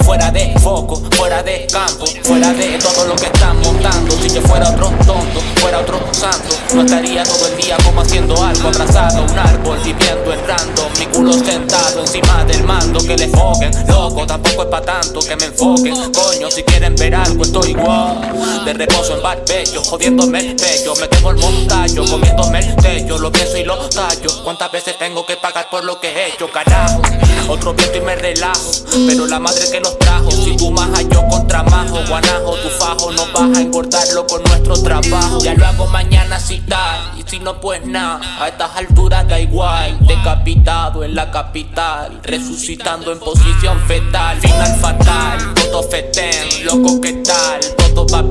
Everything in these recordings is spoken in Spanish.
fuera de foco, fuera de campo, fuera de todo lo que están montando. Si yo fuera otro tonto, fuera otro santo, no estaría todo el día como haciendo algo, abrazado a un árbol, viviendo en random. Mi culo sentado encima del mando, que le foquen, loco, tampoco es pa' tanto que me enfoquen. Coño, si quieren ver algo, estoy igual. De reposo en barbecho, jodiéndome el me quemo el montallo, comiéndome el techo, lo pienso y lo tallo. ¿Cuántas veces tengo que pagar por lo que he hecho, carajo? Otro viento y me relajo, pero la madre que los trajo, si tú majas yo contra majo, guanajo, tu fajo, no vas a engordarlo con nuestro trabajo. Ya lo hago mañana si tal, y si no pues nada, a estas alturas da igual, decapitado en la capital, resucitando en posición fetal, final fatal, todo feten, loco que tal,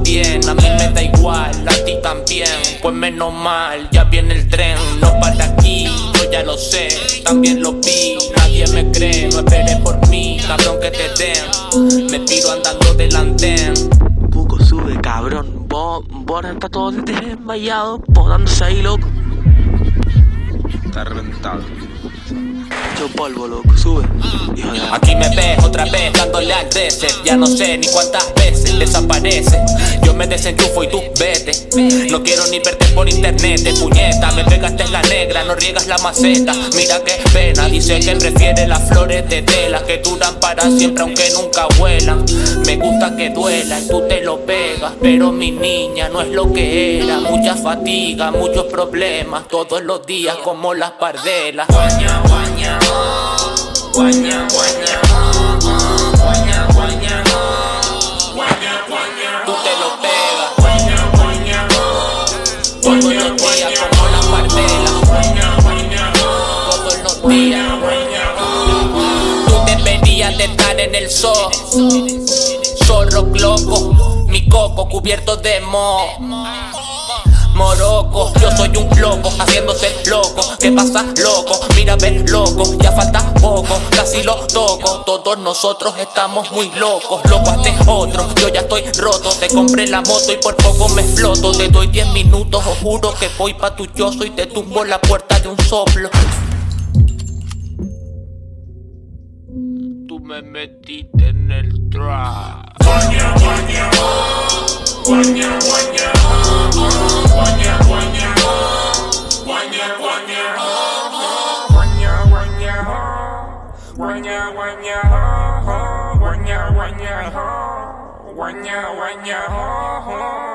bien, a mí me da igual, a ti también, pues menos mal, ya viene el tren, no para aquí, yo ya lo sé, también lo vi, nadie me cree, no esperes por mí, cabrón que te den, me piro andando delante. Cuco sube, cabrón. Vos, vos está todo desmayado, vos dándose ahí, loco. Está reventado. Hecho polvo, loco, sube. Aquí me ves otra vez dándole al reset Ya no sé ni cuántas veces desaparece Yo me desenchufo y tú vete. No quiero ni verte por internet, puñeta. Me pegaste en la negra, no riegas la maceta. Mira qué pena, dice que prefiere las flores de tela Que duran para siempre aunque nunca vuelan Me gusta que duela y tú te lo pegas Pero mi niña no es lo que era. Mucha fatiga, muchos problemas Todos los días como las pardelas. Guaña, guaña, guaña, Tú deberías de estar en el sol Zorro loco Mi coco cubierto de mo Moroco, yo soy un loco, haciéndose loco. ¿Qué pasa, loco? Mira, ven, loco, ya falta poco, casi lo toco. Todos nosotros estamos muy locos, loco, hazte otro. Yo ya estoy roto, te compré la moto y por poco me exploto. Te doy 10 minutos, os juro que voy pa' tu yoso y te tumbo la puerta de un soplo. tú me metiste en el trap. When you, Wanya, Wanya, when you,